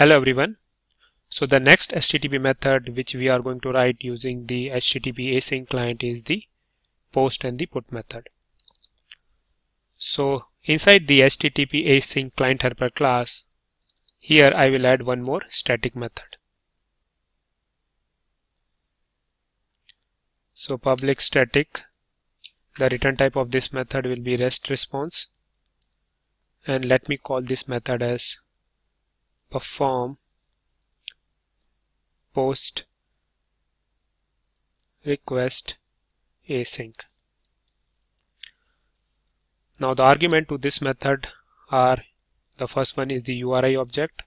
Hello everyone. So the next HTTP method which we are going to write using the HTTP async client is the post and the put method. So inside the HTTP async client helper class, here I will add one more static method. So public static, the return type of this method will be REST response. And let me call this method as perform post request async. Now the argument to this method are the first one is the URI object.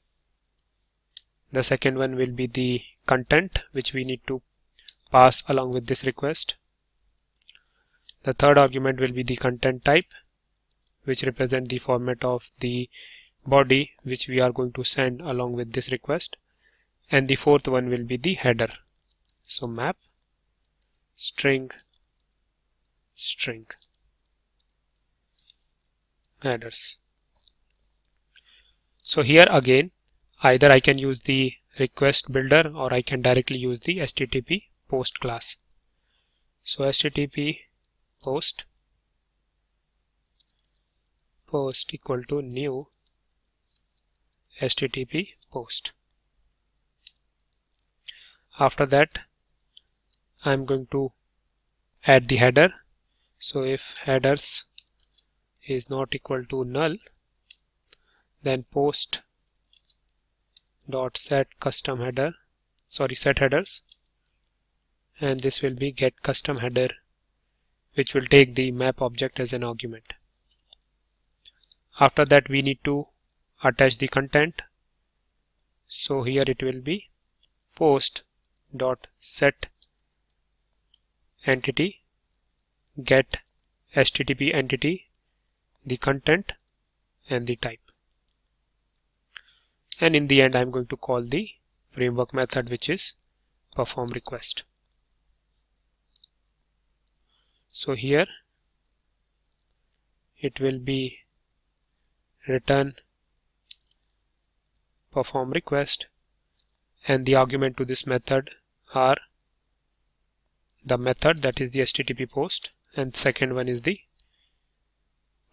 The second one will be the content which we need to pass along with this request. The third argument will be the content type which represent the format of the body which we are going to send along with this request. And the fourth one will be the header. So map string string headers. So here again either I can use the request builder or I can directly use the HTTP post class. So HTTP post post equal to new http post. After that I'm going to add the header. So if headers is not equal to null then post dot set custom header sorry set headers. And this will be get custom header which will take the map object as an argument. After that we need to attach the content. So here it will be post dot set entity get http entity the content and the type. And in the end I'm going to call the framework method which is perform request. So here it will be return perform request. And the argument to this method are the method that is the http post and second one is the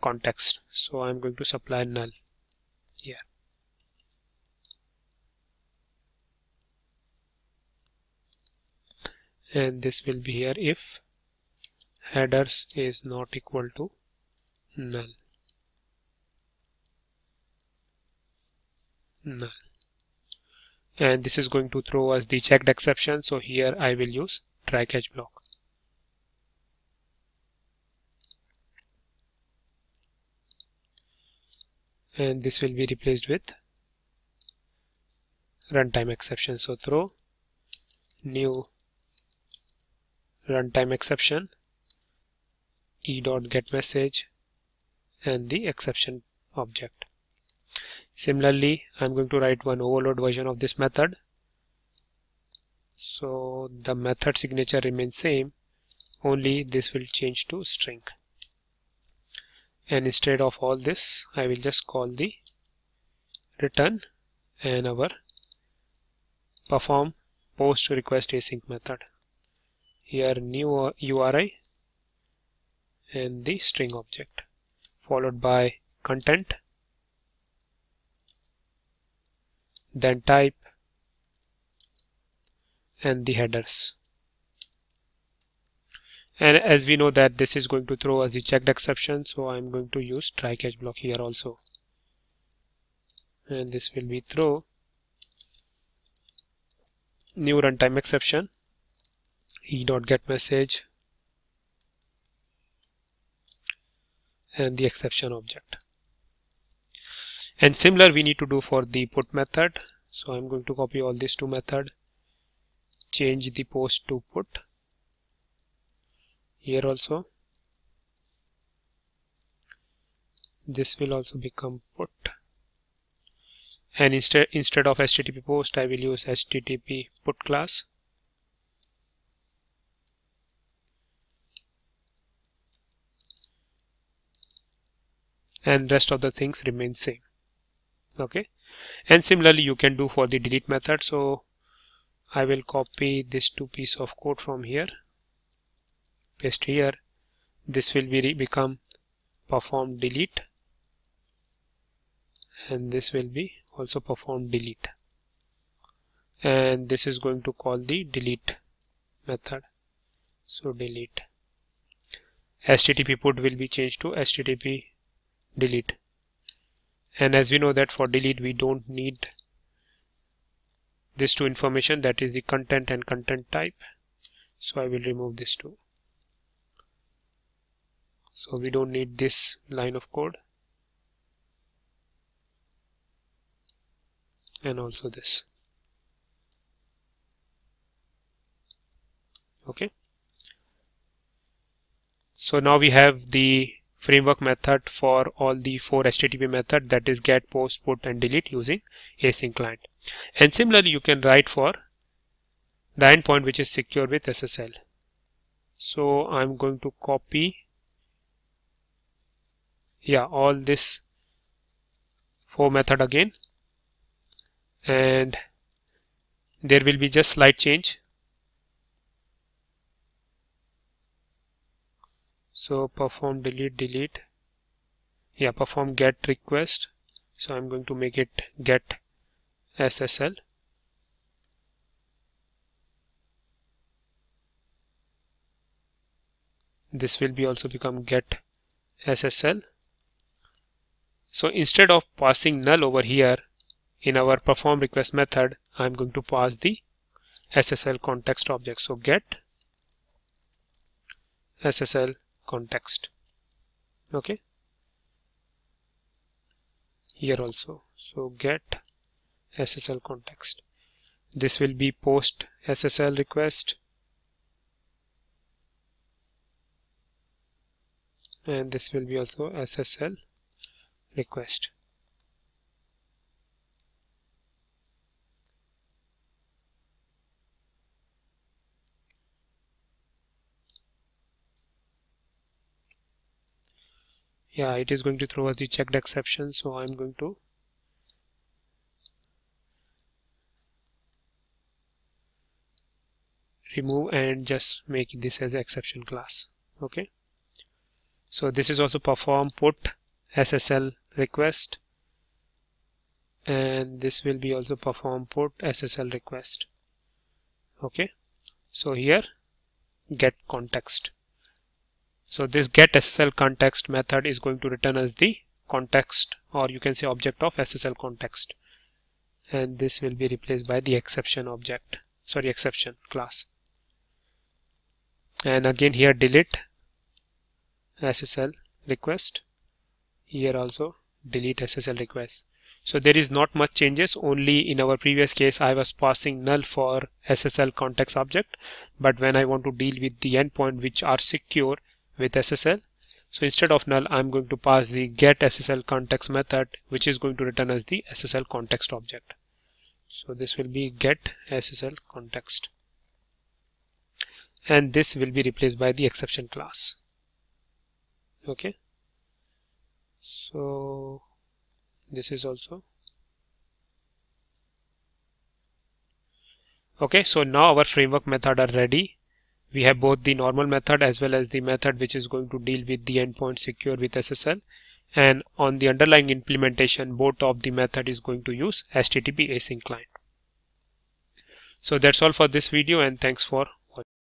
context. So I'm going to supply null here. And this will be here if headers is not equal to null null and this is going to throw us the checked exception so here I will use try catch block. And this will be replaced with runtime exception so throw new runtime exception e dot get message and the exception object Similarly, I'm going to write one overload version of this method. So the method signature remains same, only this will change to string. And instead of all this, I will just call the return and our perform post request async method. Here new URI and the string object followed by content then type and the headers. And as we know that this is going to throw us the checked exception so I'm going to use try catch block here also. And this will be throw new runtime exception e dot get message and the exception object and similar we need to do for the put method. So I'm going to copy all these two method. Change the post to put. Here also. This will also become put. And instead instead of http post I will use http put class. And rest of the things remain same okay. And similarly you can do for the delete method. So I will copy this two piece of code from here. Paste here. This will be become perform delete. And this will be also perform delete. And this is going to call the delete method. So delete. Http put will be changed to http delete and as we know that for delete we don't need this two information that is the content and content type. So I will remove this two. So we don't need this line of code. And also this. Okay. So now we have the framework method for all the four HTTP method that is get, post, put and delete using async client. And similarly you can write for the endpoint which is secure with SSL. So I'm going to copy yeah all this four method again and there will be just slight change so perform delete delete. Yeah perform get request. So I'm going to make it get SSL this will be also become get SSL so instead of passing null over here in our perform request method I'm going to pass the SSL context object. So get SSL context. Okay? Here also. So get SSL context. This will be post SSL request. And this will be also SSL request yeah it is going to throw us the checked exception so I'm going to remove and just make this as exception class okay? So this is also perform put SSL request and this will be also perform put SSL request okay? So here get context so this get SSL context method is going to return us the context or you can say object of SSL context. And this will be replaced by the exception object, sorry, exception class. And again here delete SSL request. Here also delete SSL request. So there is not much changes only in our previous case I was passing null for SSL context object but when I want to deal with the endpoint which are secure with SSL. So instead of null, I'm going to pass the get SSL context method, which is going to return as the SSL context object. So this will be get SSL context. And this will be replaced by the exception class. Okay. So this is also okay so now our framework method are ready we have both the normal method as well as the method which is going to deal with the endpoint secure with SSL and on the underlying implementation both of the method is going to use HTTP async client. So that's all for this video and thanks for